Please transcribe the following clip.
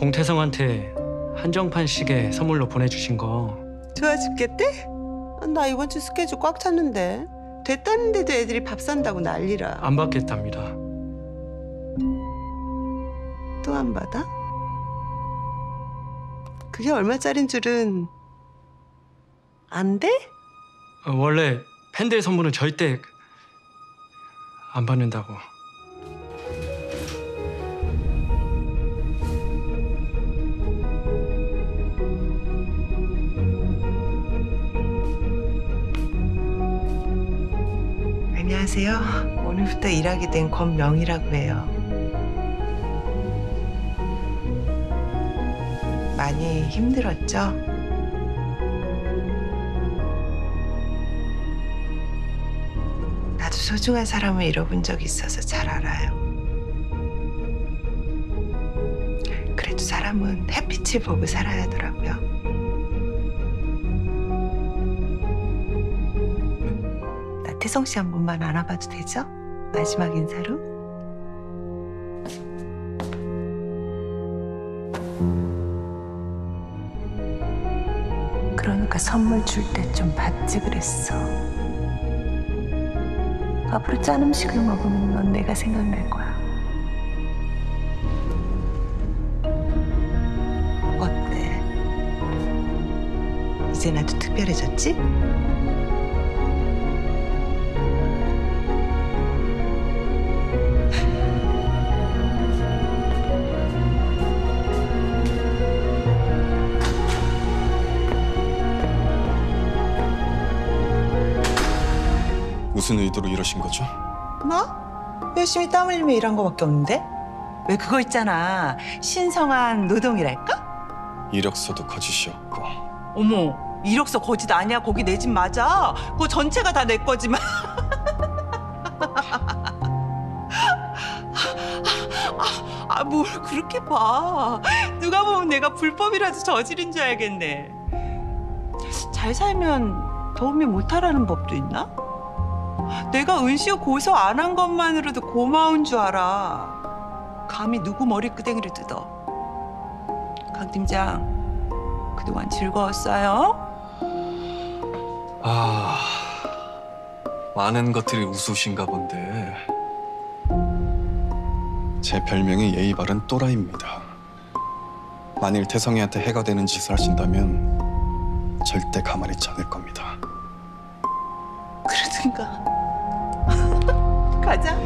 공태성한테 한정판 시계 선물로 보내주신 거 좋아 죽겠대? 아, 나 이번 주 스케줄 꽉 찼는데 됐다는데도 애들이 밥 산다고 난리라 안 받겠답니다. 또 안 받아? 그게 얼마짜린 줄은 안 돼? 어, 원래 팬들 선물은 절대 안 받는다고. 안녕하세요. 오늘부터 일하게 된 권명이라고 해요. 많이 힘들었죠? 나도 소중한 사람을 잃어본 적이 있어서 잘 알아요. 그래도 사람은 햇빛을 보고 살아야 하더라고요. 태성 씨한 번만 안아봐도 되죠? 마지막 인사로? 그러니까 선물 줄 때 좀 받지 그랬어. 앞으로 짠 음식을 먹으면 넌 내가 생각날 거야. 어때? 이제 나도 특별해졌지? 무슨 의도로 이러신 거죠? 뭐? 열심히 땀 흘리며 일한 거밖에 없는데? 왜 그거 있잖아. 신성한 노동이랄까? 이력서도 거짓이었고 어머, 이력서 거짓 아니야. 거기 내 집 맞아. 그거 전체가 다 내 거지만. 아, 뭘 그렇게 봐. 누가 보면 내가 불법이라도 저지른 줄 알겠네. 잘 살면 도움이 못하라는 법도 있나? 내가 은시오 고소 안 한 것만으로도 고마운 줄 알아. 감히 누구 머리끄댕이를 뜯어. 강 팀장, 그동안 즐거웠어요? 아 많은 것들이 우스우신가 본데 제 별명이 예의 바른 또라이입니다 만일 태성이한테 해가 되는 짓을 하신다면 절대 가만히 있지 않을 겁니다 그러든가. 가자.